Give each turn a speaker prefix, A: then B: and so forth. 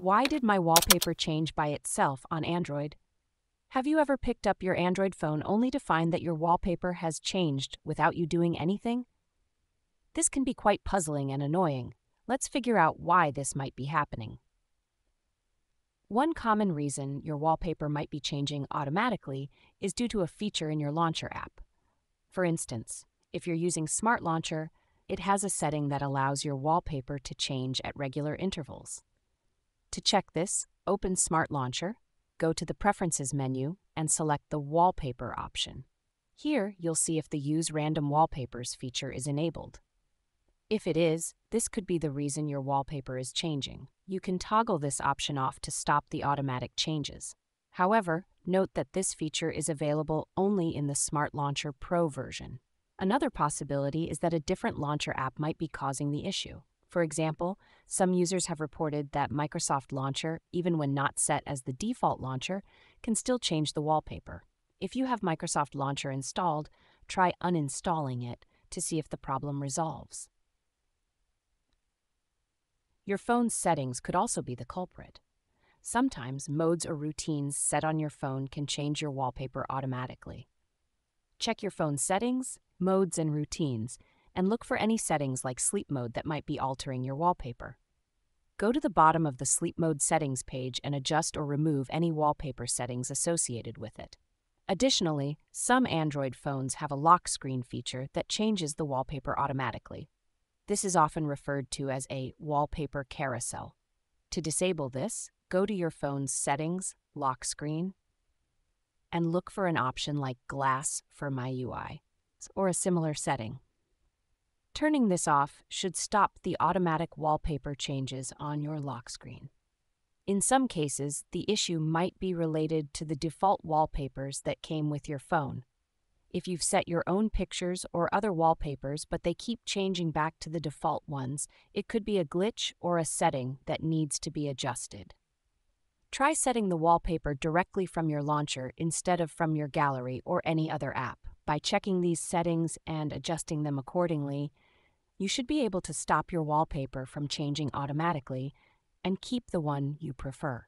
A: Why did my wallpaper change by itself on Android? Have you ever picked up your Android phone only to find that your wallpaper has changed without you doing anything? This can be quite puzzling and annoying. Let's figure out why this might be happening. One common reason your wallpaper might be changing automatically is due to a feature in your Launcher app. For instance, if you're using Smart Launcher, it has a setting that allows your wallpaper to change at regular intervals. To check this, open Smart Launcher, go to the Preferences menu, and select the Wallpaper option. Here, you'll see if the Use Random Wallpapers feature is enabled. If it is, this could be the reason your wallpaper is changing. You can toggle this option off to stop the automatic changes. However, note that this feature is available only in the Smart Launcher Pro version. Another possibility is that a different launcher app might be causing the issue. For example, some users have reported that Microsoft Launcher, even when not set as the default launcher, can still change the wallpaper. If you have Microsoft Launcher installed, try uninstalling it to see if the problem resolves. Your phone's settings could also be the culprit. Sometimes modes or routines set on your phone can change your wallpaper automatically. Check your phone's settings, modes, and routines and look for any settings like sleep mode that might be altering your wallpaper. Go to the bottom of the sleep mode settings page and adjust or remove any wallpaper settings associated with it. Additionally, some Android phones have a lock screen feature that changes the wallpaper automatically. This is often referred to as a wallpaper carousel. To disable this, go to your phone's Settings, Lock Screen, and look for an option like Glance for MIUI or a similar setting. Turning this off should stop the automatic wallpaper changes on your lock screen. In some cases, the issue might be related to the default wallpapers that came with your phone. If you've set your own pictures or other wallpapers but they keep changing back to the default ones, it could be a glitch or a setting that needs to be adjusted. Try setting the wallpaper directly from your launcher instead of from your gallery or any other app. By checking these settings and adjusting them accordingly, you should be able to stop your wallpaper from changing automatically and keep the one you prefer.